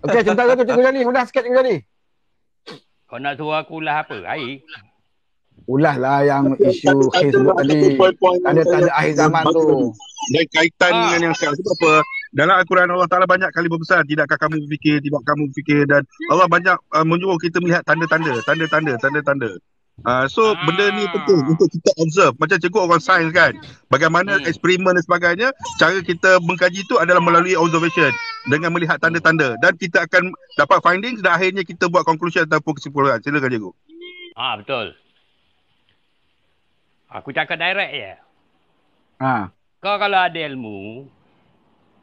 Okey, sebentar tu Cikgu Jani. Udah sikit Cikgu Jani. Kau nak suruh aku ulah apa? Air. Ulah lah yang isu ada tadi. Tanda-tanda akhir zaman tu. Dan kaitan Ah. dengan yang sekarang. Sebab apa? Dalam Al-Quran Allah Ta'ala banyak kali berpesan. Tidakkah kamu berfikir, tidak kamu berfikir. Dan Allah banyak uh, menyuruh kita melihat tanda-tanda. Tanda-tanda, tanda-tanda. Uh, so Ah. benda ni penting untuk kita observe. Macam cikgu orang sains kan. Bagaimana Hmm. eksperimen dan sebagainya. Cara kita mengkaji itu adalah melalui observation. Dengan melihat tanda-tanda. Dan kita akan dapat findings dan akhirnya kita buat conclusion ataupun kesimpulan. Silakan cikgu. Ha, betul. Aku cakap direct je. Ha. Kau kalau ada ilmu,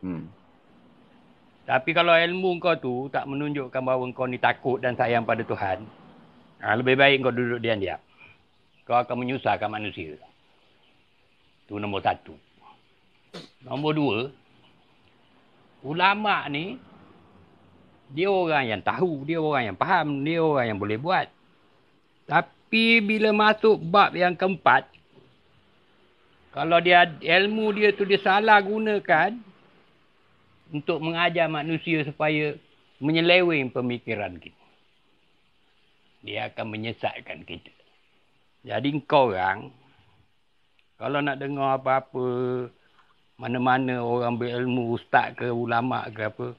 Hmm. tapi kalau ilmu kau tu tak menunjukkan bahawa kau ni takut dan sayang pada Tuhan, ha, lebih baik kau duduk diam-diam. Kau akan menyusahkan manusia. Tu nombor satu. Nombor dua, ulama ni, dia orang yang tahu, dia orang yang faham, dia orang yang boleh buat. Tapi bila masuk bab yang keempat, kalau dia ilmu dia tu dia salah gunakan untuk mengajar manusia supaya menyeleweng pemikiran kita. Dia akan menyesatkan kita. Jadi kau orang kalau nak dengar apa-apa mana-mana orang berilmu ustaz ke ulama ke apa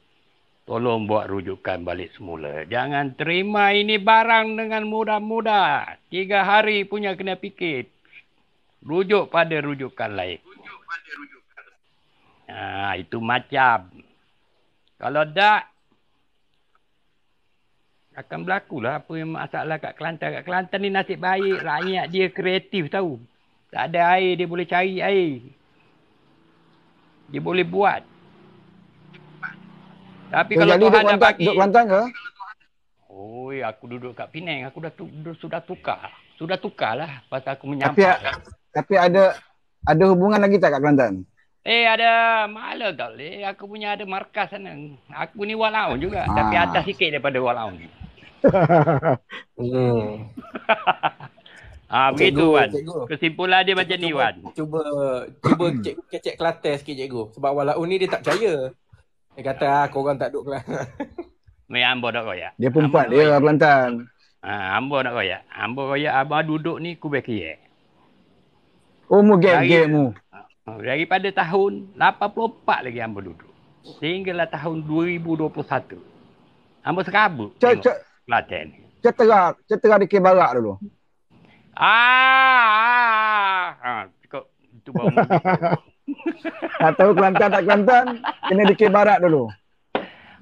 tolong buat rujukan balik semula. Jangan terima ini barang dengan mudah-mudah. Tiga hari punya kena fikir. Rujuk pada rujukan lain. Ha, itu macam. Kalau tak, akan berlaku lah apa yang masalah kat Kelantan. Kat Kelantan ni nasib baik. Rakyat dia kreatif tahu. Tak ada air, dia boleh cari air. Dia boleh buat. Tapi Cikgu kalau Tuhan dah Kelantan, bagi... duduk Kelantan ke? Oi, aku duduk kat Penang. Aku dah, tu, dah sudah tukar. Sudah tukar lah pasal aku Tapi menyampak. Tapi ada ada hubungan lagi tak kat Kelantan? Eh ada malah tak boleh. Aku punya ada markas sana. Aku ni walaun juga. Ah. Tapi atas sikit daripada walaun. Hmm. Ah begitu Wan. cikgu. Kesimpulan dia macam ni Wan. cuba cuba cek kecek Kelantan sikit cikgu. Sebab walaupun ni dia tak percaya. Dia kata ah korang tak duduk Kelantan. Mai ambo nak royak. Dia perempuan dia orang Kelantan. Ah ambo nak royak. Ambo royak abang duduk ni ku bekie. Oh mu gap Lagi- gap mu. Ah, Daripada tahun 84 lagi ambo duduk. Sehinggalah tahun 2021. Ambo sekabut. Cek tengok cek Kelantan ni. cetera cetera di Barak dulu. Ah, ah, ah. Cukup. Itu baru Tak tahu Kelantan tak Kelantan, kena di Barat dulu.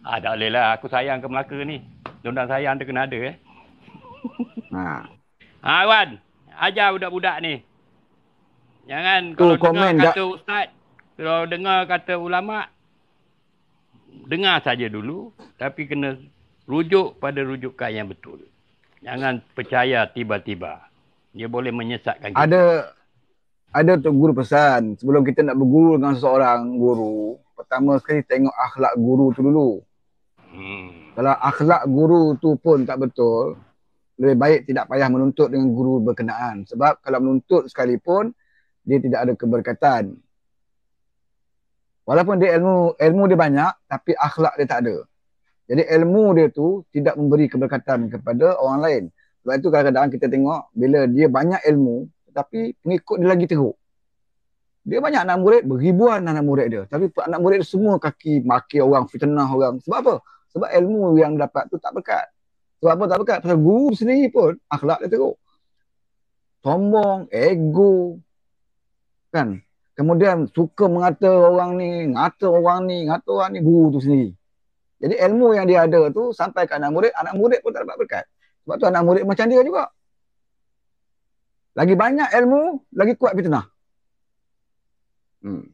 Ah, tak boleh lah. Aku sayang ke Melaka ni. Dondang sayang dia kena ada eh. Ha. Ha, Wan. Ajar budak-budak ni. Jangan Tu, kalau komen dengar kata ustaz, kalau dengar kata ulama, dengar saja dulu. Tapi kena rujuk pada rujukan yang betul. Jangan percaya tiba-tiba. Dia boleh menyesatkan kita. Ada ada tu guru pesan sebelum kita nak berguru dengan seseorang guru, pertama sekali tengok akhlak guru tu dulu. Hmm. Kalau akhlak guru tu pun tak betul, lebih baik tidak payah menuntut dengan guru berkenaan. Sebab kalau menuntut sekalipun, dia tidak ada keberkatan. Walaupun dia ilmu ilmu dia banyak, tapi akhlak dia tak ada. Jadi ilmu dia tu tidak memberi keberkatan kepada orang lain. Sebab itu kadang-kadang kita tengok bila dia banyak ilmu, tetapi pengikut dia lagi teruk. Dia banyak anak murid, beribuan anak murid dia. Tapi anak murid dia semua kaki maki orang, fitnah orang. Sebab apa? Sebab ilmu yang dapat tu tak berkat. Sebab apa tak berkat? Pasal guru sendiri pun akhlak dia teruk. Sombong, ego. Kan? Kemudian suka mengata orang ni, ngata orang ni, ngata orang ni, guru tu sendiri. Jadi ilmu yang dia ada tu sampai ke anak murid, anak murid pun tak dapat berkat. Sebab tu anak murid macam dia juga. Lagi banyak ilmu, lagi kuat fitnah. Hmm.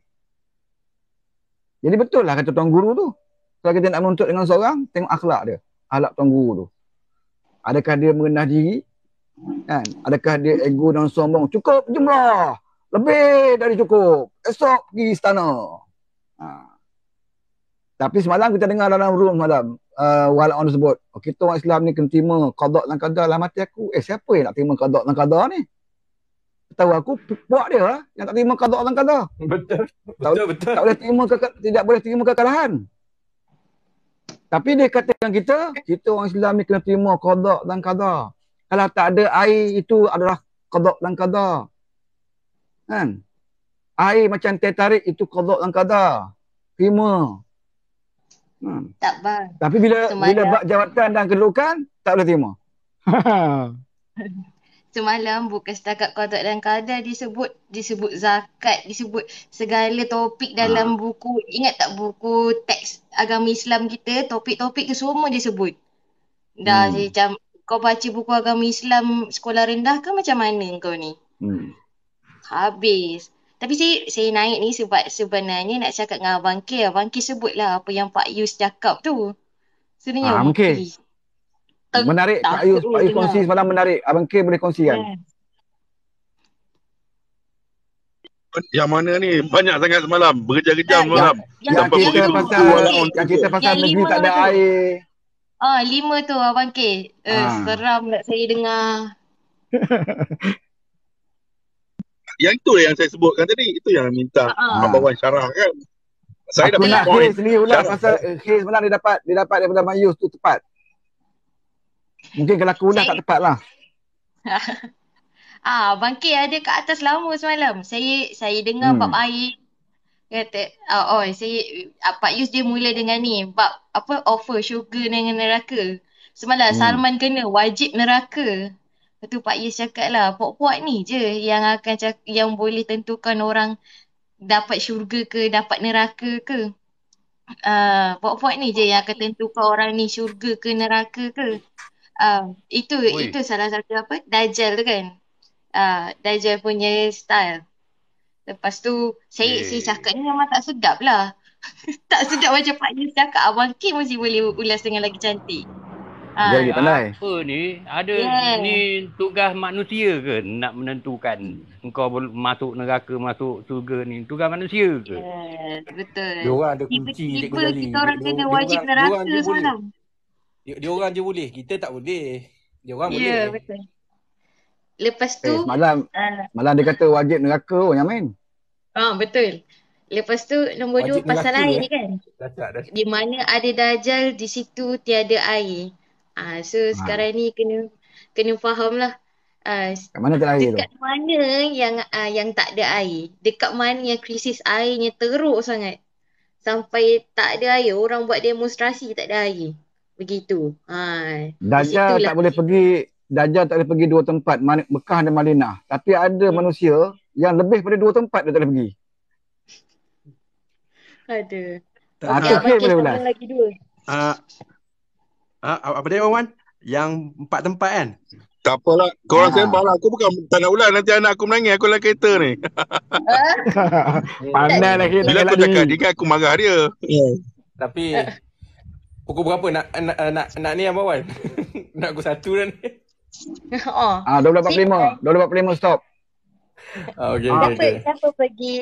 Jadi betul lah kata tuan guru tu. Kalau kita nak menuntut dengan seorang, tengok akhlak dia. Akhlak tuan guru tu. Adakah dia merendah diri? Kan? Adakah dia ego dan sombong? Cukup jumlah. Lebih dari cukup. Esok pergi istana. Ha. Tapi semalam kita dengar dalam room malam uh, walaupun tersebut. Oh, kita orang Islam ni kena terima qada dan qadar dalam hati aku. Eh siapa yang nak terima qada dan qadar ni? Tahu aku puak dia lah yang tak terima qada dan qadar. Betul. Tak, Betul betul. tak boleh terima ke- tidak boleh terima kekalahan. Tapi dia katakan kita, kita orang Islam ni kena terima qada dan qadar. Kalau tak ada air itu adalah qada dan qadar. Kan? Air macam teh tarik itu qada dan qadar. Terima. Hmm. Tak bang. Tapi bila Semalam- bila bab jawatan dan kedudukan tak boleh terima. Semalam bukan setakat qada dan qadar disebut disebut zakat, disebut segala topik dalam buku. Ingat tak buku teks agama Islam kita, topik-topik ke semua disebut. Dah Hmm. macam kau baca buku agama Islam sekolah rendah ke macam mana kau ni? hmm. Habis. Tapi saya saya naik ni sebab sebenarnya nak cakap dengan Abang K. Abang K sebutlah apa yang Pak Yus cakap tu. Sebenarnya Ah, Abang K. Tak- Menarik Pak Yus, Pak Yus kongsi semalam menarik. Abang K boleh kongsikan. Eh. Yang mana ni? Banyak sangat semalam. Berjam-jam Ya, semalam. Yang, Yang Sampai kita pasal walaupun yang kita pasal Yang negeri lima tak ada tu. air. Ah, lima tu Abang K. Eh, Ah. seram nak saya dengar. Yang itu yang saya sebutkan tadi. Itu yang minta Ah. Abang Wan syarah kan. Saya Aku dapat nak point. Hayes sendiri pula pasal eh, Hayes semalam dia dapat dia dapat daripada Mayus tu tepat. Mungkin kalau aku ulang tak tepat lah. Ah, Abang K ada kat atas lama semalam. Saya saya dengar Hmm. bab air. Kata, ah, oh, saya, ah, Pak Yus dia mula dengan ni. Bab, apa, offer syurga dengan neraka. Semalam Hmm. Salman kena wajib neraka. Lepas tu Pak Yus cakap lah, puak-puak ni je yang akan cak- yang boleh tentukan orang dapat syurga ke, dapat neraka ke. Uh, puak-puak ni je yang akan tentukan orang ni syurga ke neraka ke. Uh, itu Oi. itu salah satu apa? Dajjal tu kan. Uh, Dajjal punya style. Lepas tu saya Eh. saya cakap ni memang tak sedap lah. tak sedap macam Pak Yus cakap. Abang Kim mesti boleh ulas dengan lagi cantik. Dia Ah, lagi pandai. Apa ni? Ada Yeah. ni tugas manusia ke nak menentukan engkau boleh masuk neraka, masuk surga ni? Tugas manusia ke? yes, betul. Dia orang ada kunci Tiba-tiba Jali. kita orang Dia- kena wajib neraka semalam. Dia, dia orang je boleh. Kita tak boleh. Dia orang Ya, boleh. betul. Lepas Eh, tu, semalam ah, malam dia kata wajib neraka oh yang main. ah, betul. Lepas tu nombor dua Wajib pasal neraka, air eh? kan. Dahsyat, dahsyat. Di mana ada dajal, di situ tiada air. Ah, so sekarang ni kena kena faham lah. Ah, Kat mana tak air tu? dekat mana yang ah, yang tak ada air? Dekat mana yang krisis airnya teruk sangat? Sampai tak ada air, orang buat demonstrasi tak ada air. Begitu. Ha, Dajjal tak boleh pergi Dajjal tak boleh pergi dua tempat Mekah dan Madinah. Tapi ada Hmm. manusia yang lebih pada dua tempat dia tak boleh pergi. ada. Tak, tu K boleh sambung ulas. lagi dua. ah, ah, apa dia Wan? Yang empat tempat kan? Tak apalah. Korang Ah. sembang lah. Aku bukan tak nak ulang. Nanti anak aku menangis. Aku dalam kereta ni. Pandai lagi nak Bila aku cakap dia kan aku marah dia. Tapi pukul berapa nak nak nak, nak ni Abang Wan? nak pukul satu dah ni. oh. Ah 12.45. 12.45 stop. Ah, okey, okey, Siapa, okey. siapa pergi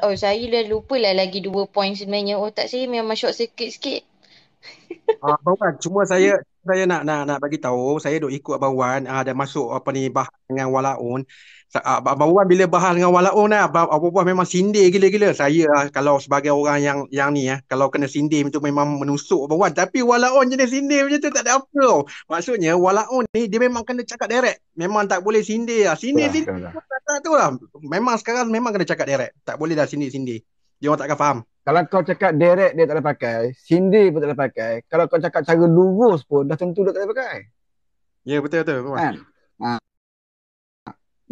Oh saya dah lupa lah lagi dua point sebenarnya Otak saya memang short circuit sikit Ah, Abang Wan, cuma saya saya nak nak nak bagi tahu, saya duk ikut Abang Wan ah, dan masuk apa ni bahas dengan Walaun. Sa- ah, Abang Wan bila bahas dengan Walaun lah, Abang, Abang Wan memang sindir gila-gila. Saya ah, kalau sebagai orang yang yang ni ah, kalau kena sindir itu memang menusuk Abang Wan. Tapi Walaun jenis sindir macam tu tak ada apa tau. Maksudnya Walaun ni dia memang kena cakap direct. Memang tak boleh sindir lah. Sindir Betul, sindir betul, betul. tak, tak tu lah. Memang sekarang memang kena cakap direct. Tak boleh dah sindir-sindir. Dia orang takkan faham. Kalau kau cakap direct dia tak boleh pakai, sindir pun tak boleh pakai. Kalau kau cakap cara lurus pun dah tentu dia tak boleh pakai. Ya betul betul. Wan. Kan? Ha.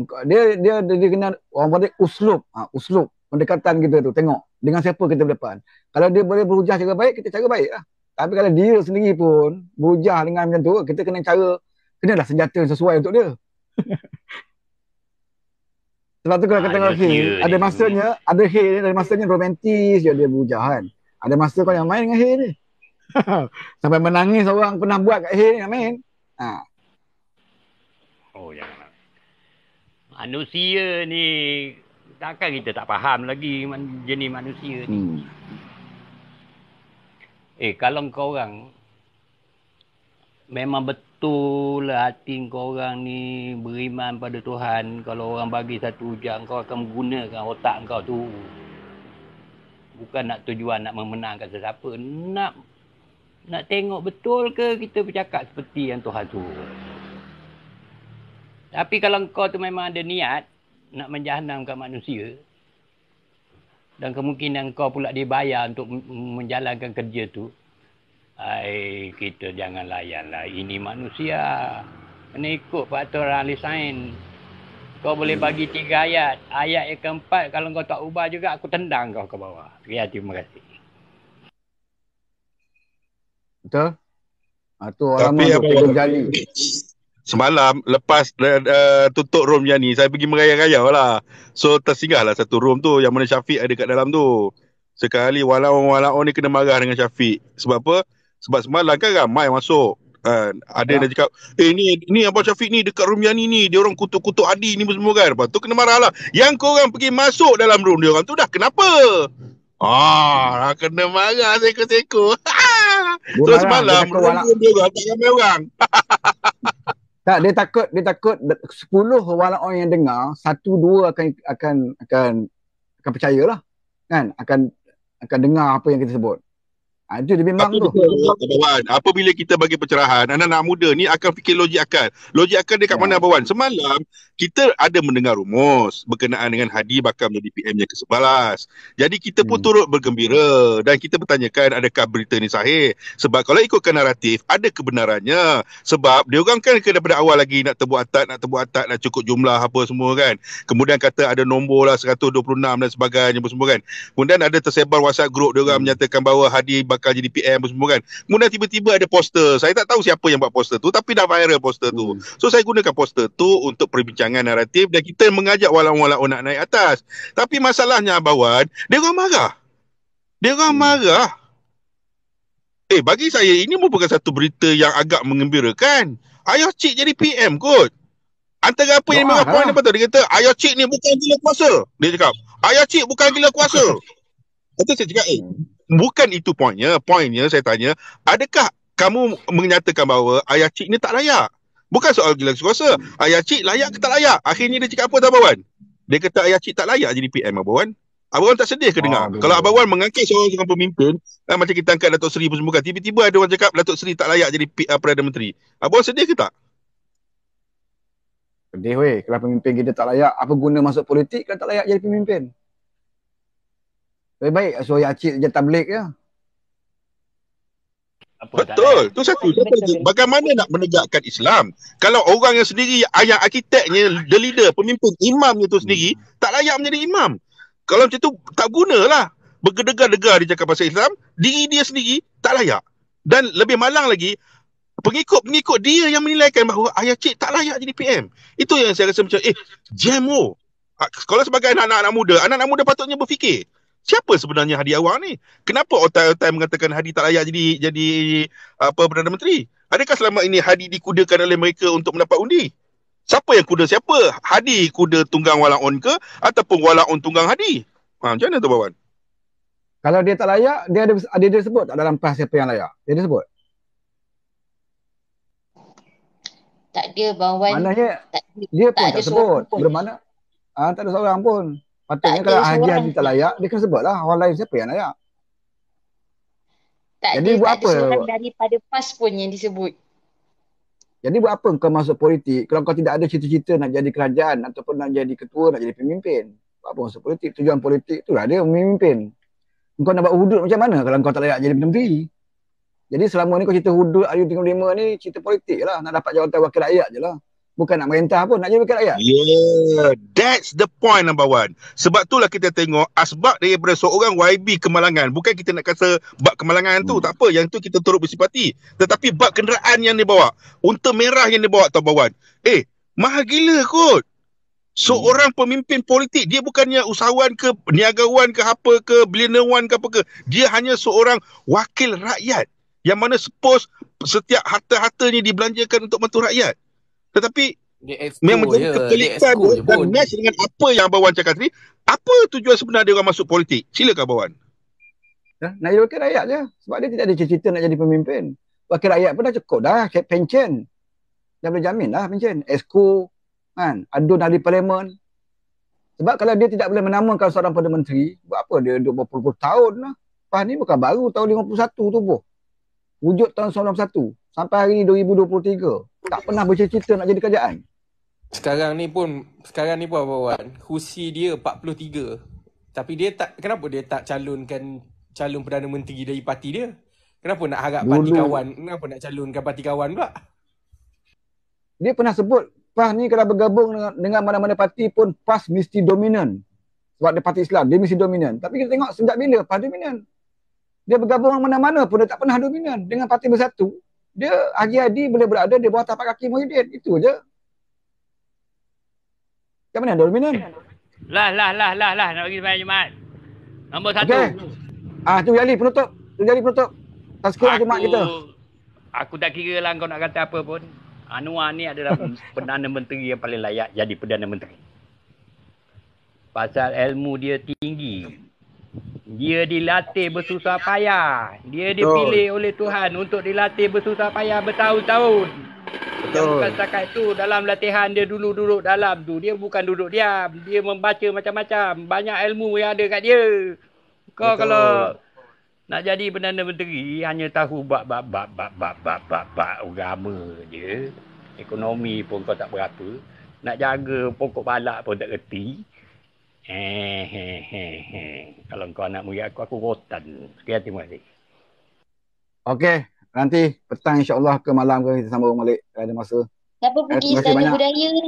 Kau- Dia dia dia, dia kena orang panggil uslub. Ha, uslub pendekatan kita tu tengok dengan siapa kita berdepan. Kalau dia boleh berhujah cara baik, kita cara baik lah. Tapi kalau dia sendiri pun berhujah dengan macam tu, kita kena cara kenalah senjata yang sesuai untuk dia. Sebab tu kalau kata Ah, dia Hay, kira ada masanya, ada Hay ni, ada masanya romantis je dia berhujah kan. Ada masa kau yang main dengan Hay ni. Sampai menangis orang pernah buat kat Hay ni yang main. Ha. Oh janganlah. Manusia ni takkan kita tak faham lagi man- jenis manusia ni. Hmm. Eh, kalau kau orang memang betul lah hati kau orang ni beriman pada Tuhan. Kalau orang bagi satu ujian, kau akan menggunakan otak kau tu. Bukan nak tujuan nak memenangkan sesiapa. Nak nak tengok betul ke kita bercakap seperti yang Tuhan suruh. Tapi kalau kau tu memang ada niat nak menjahanamkan manusia dan kemungkinan kau pula dibayar untuk menjalankan kerja tu, Hai, kita jangan layan lah. Ini manusia. Kena ikut peraturan ahli sains. Kau boleh hmm. bagi tiga ayat. Ayat yang keempat, kalau kau tak ubah juga, aku tendang kau ke bawah. Ya, terima kasih. Betul? Ha, tu orang Tapi apa yang jali. Semalam, lepas uh, tutup room yang ni, saya pergi merayau-rayau lah. So, tersinggah lah satu room tu yang mana Syafiq ada kat dalam tu. Sekali walau-walau ni kena marah dengan Syafiq. Sebab apa? Sebab semalam kan ramai masuk. Kan. Ada yang cakap, eh ni ni Abang Syafiq ni dekat room yang ni ni. Dia orang kutuk-kutuk Adi ni semua kan. Lepas tu kena marah lah. Yang korang pergi masuk dalam room dia orang tu dah kenapa? Ah, kena marah seko-seko. so semalam room dia orang tak ramai orang. tak, dia takut dia takut 10 walaupun yang dengar, satu dua akan akan akan akan percayalah. Kan? Akan akan dengar apa yang kita sebut. Ha, itu dia memang tu. Abawan, apabila kita bagi pencerahan, anak-anak muda ni akan fikir logik akal. Logik akal dekat ya. mana Abawan? Semalam, kita ada mendengar rumus berkenaan dengan Hadi bakal menjadi PM yang ke-11. Jadi kita pun hmm. turut bergembira dan kita bertanyakan adakah berita ni sahih. Sebab kalau ikutkan naratif, ada kebenarannya. Sebab dia orang kan daripada awal lagi nak tebuk atat, nak tebuk atat, nak cukup jumlah apa semua kan. Kemudian kata ada nombor lah 126 dan sebagainya semua kan. Kemudian ada tersebar WhatsApp group dia orang hmm. menyatakan bahawa Hadi bakal bakal jadi PM semua kan. Kemudian tiba-tiba ada poster. Saya tak tahu siapa yang buat poster tu tapi dah viral poster tu. Hmm. So saya gunakan poster tu untuk perbincangan naratif dan kita mengajak walau-walau nak naik atas. Tapi masalahnya Abawan, dia orang marah. Dia orang hmm. marah. Eh bagi saya ini merupakan satu berita yang agak mengembirakan. Ayah cik jadi PM kot. Antara apa yang merah poin apa tu? Dia kata, ayah cik ni bukan gila kuasa. Dia cakap, ayah cik bukan gila kuasa. Itu saya cakap, eh, bukan itu poinnya. Poinnya saya tanya, adakah kamu menyatakan bahawa ayah cik ni tak layak? Bukan soal gila kuasa. Ayah cik layak ke tak layak? Akhirnya dia cakap apa tu Abang Wan? Dia kata ayah cik tak layak jadi PM Abang Wan. Abang Wan tak sedih ke dengar? Kalau Abang Wan mengangkat seorang seorang pemimpin, kan, macam kita angkat Datuk Seri pun kan. Tiba-tiba ada orang cakap Datuk Seri tak layak jadi uh, Perdana Menteri. Abang Wan sedih ke tak? Sedih weh. Kalau pemimpin kita tak layak, apa guna masuk politik kalau tak layak jadi pemimpin? Lebih baik suruh Acik je tablik ya. Apa Betul. Tu satu. Betul. Bagaimana nak menegakkan Islam? Kalau orang yang sendiri, ayah arkiteknya, the leader, pemimpin, imamnya tu sendiri, hmm. tak layak menjadi imam. Kalau macam tu, tak gunalah. Bergedegar-degar dia cakap pasal Islam, diri dia sendiri tak layak. Dan lebih malang lagi, pengikut-pengikut dia yang menilaikan bahawa ayah cik tak layak jadi PM. Itu yang saya rasa macam, eh, jam oh. Kalau sebagai anak-anak muda, anak-anak muda patutnya berfikir siapa sebenarnya Hadi Awang ni? Kenapa otai-otai mengatakan Hadi tak layak jadi jadi apa Perdana Menteri? Adakah selama ini Hadi dikudakan oleh mereka untuk mendapat undi? Siapa yang kuda siapa? Hadi kuda tunggang walaun ke ataupun walaun tunggang Hadi? Ha, macam mana tu Bawan? Kalau dia tak layak, dia ada ada dia sebut tak dalam PAS siapa yang layak? Dia ada sebut? Tak ada Bawan. Maknanya tak, dia pun tak, tak sebut. Bermana? Ah, tak ada seorang pun. Patutnya kalau Haji Haji tak layak, dia kena sebut lah orang lain siapa yang layak. Tak Jadi ada, buat tak apa? ada seorang daripada PAS pun yang disebut. Jadi buat apa kau masuk politik kalau kau tidak ada cita-cita nak jadi kerajaan ataupun nak jadi ketua, nak jadi pemimpin. Buat apa masuk politik? Tujuan politik itulah dia memimpin. Kau nak buat hudud macam mana kalau kau tak layak jadi menteri? Jadi selama ni kau cerita hudud RU35 ni cerita politik lah. Nak dapat jawatan wakil rakyat je lah. Bukan nak merintah pun, nak jadi wakil rakyat. Yeah, that's the point number one. Sebab itulah kita tengok asbab daripada seorang YB kemalangan. Bukan kita nak kata bab kemalangan tu, hmm. tak apa. Yang tu kita turut bersipati. Tetapi bab kenderaan yang dia bawa. Unta merah yang dia bawa tau bawan. Eh, mahal gila kot. Seorang pemimpin politik, dia bukannya usahawan ke, niagawan ke apa ke, billionairewan ke apa ke. Dia hanya seorang wakil rakyat. Yang mana suppose setiap harta-hartanya dibelanjakan untuk bantu rakyat. Tetapi memang menjadi je. kepelikan dan match dengan apa yang Abang Wan cakap tadi. Apa tujuan sebenar dia orang masuk politik? Silakan Abang Wan. Ya, nak jadi wakil rakyat je. Sebab dia tidak ada cita-cita nak jadi pemimpin. Wakil rakyat pun dah cukup dah. Pension. Dah boleh jamin lah pension. Esko. Kan? Adun ahli parlimen. Sebab kalau dia tidak boleh menamakan seorang Perdana Menteri, buat apa dia duduk berpuluh-puluh tahun lah. Lepas ni bukan baru tahun 51 tu pun. Wujud tahun 91. Sampai hari ni 2023. Tak pernah bercita-cita nak jadi kerajaan. Sekarang ni pun, sekarang ni pun Abang Husi dia 43. Tapi dia tak, kenapa dia tak calonkan calon Perdana Menteri dari parti dia? Kenapa nak harap Dulu- parti kawan? Kenapa nak calonkan parti kawan pula? Dia pernah sebut PAS ni kalau bergabung dengan, dengan mana-mana parti pun PAS mesti dominan. Sebab dia parti Islam, dia mesti dominan. Tapi kita tengok sejak bila PAS dominan. Dia bergabung dengan mana-mana pun dia tak pernah dominan. Dengan parti bersatu, dia hadi-hadi boleh berada di bawah tapak kaki Muhyiddin. Itu je. Yang mana dominan? Lah, lah, lah, lah, lah. Nak pergi sembahyang Jumaat. Nombor satu. Okey. Ah, tu Jali penutup. Tu Jali penutup. Tazkirah Jumaat kita. Aku tak kira lah kau nak kata apa pun. Anwar ni adalah Perdana Menteri yang paling layak jadi Perdana Menteri. Pasal ilmu dia tinggi. Dia dilatih bersusah payah. Dia Betul. dipilih oleh Tuhan untuk dilatih bersusah payah bertahun-tahun. Betul. Dan bukan setakat itu. Dalam latihan dia dulu duduk dalam tu. Dia bukan duduk diam. Dia membaca macam-macam. Banyak ilmu yang ada kat dia. Kau Betul. kalau nak jadi Perdana Menteri, hanya tahu bab-bab-bab-bab-bab-bab-bab agama je. Ekonomi pun kau tak berapa. Nak jaga pokok balak pun tak reti. Eh, eh, eh, eh. Kalau kau nak murid aku, aku rotan. Sekian terima kasih. Okey. Nanti petang insyaAllah ke malam ke kita sambung balik. Ada masa. Siapa Eh, pergi kasih istana budaya ni?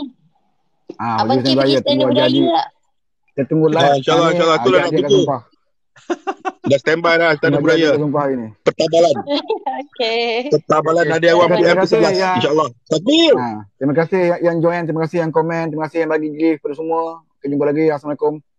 Ah, Abang Kim pergi istana budaya jadi. tak? Kita tunggu live. Ah, insyaAllah, insyaAllah. Aku dah nak tunggu. Dah standby dah Istana Budaya. Pertabalan. Okey. Pertabalan Okey. Nadia Awam PM kasih ke-11. yang- InsyaAllah. Takbir. Ha, terima kasih yang- yang join, terima kasih yang komen, terima kasih yang bagi gift kepada semua. Kita jumpa lagi. Assalamualaikum.